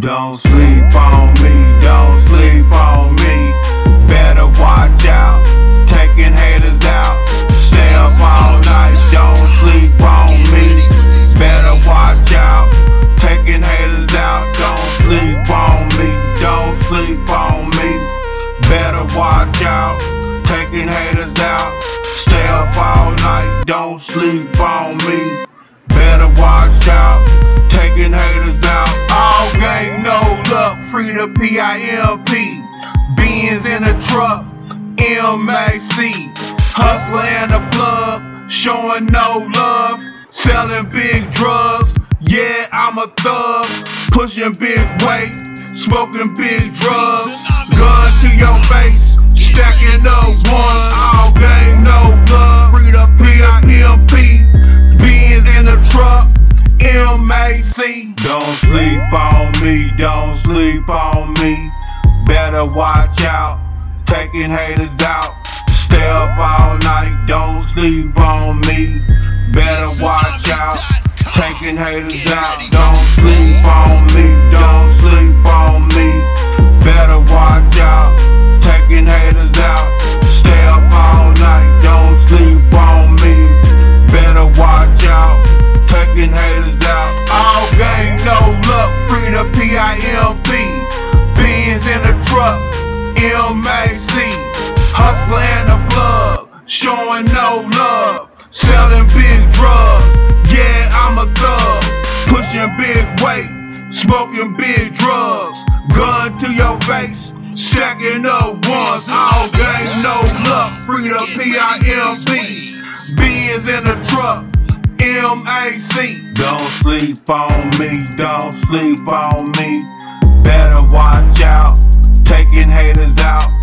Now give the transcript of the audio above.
Don't sleep on me, don't sleep on me. Better watch out, taking haters out. Stay up all night, don't sleep on me. Better watch out, taking haters out. Don't sleep on me, don't sleep on me. Better watch out, taking haters out. Stay up all night, don't sleep on me. Better watch out, taking haters out. The PIMP. Beans in the truck, MAC. Hustler and a plug, showing no love. Selling big drugs, yeah, I'm a thug. Pushing big weight, smoking big drugs. Gun to your face, stacking up one. All game, no love, PIMP. Beans in the truck, MAC. Don't sleep on me, don't sleep on me. Better watch out, taking haters out. Stay up all night, don't sleep on me. Better watch out, taking haters out. Don't sleep on me, don't sleep MAC. Hustler and a plug, showing no love. Selling big drugs, yeah, I'm a thug. Pushing big weight, smoking big drugs. Gun to your face, stacking up ones. All game, no luck, free the PIMP. Beans in the truck, MAC. Don't sleep on me, don't sleep on me. Taking haters out.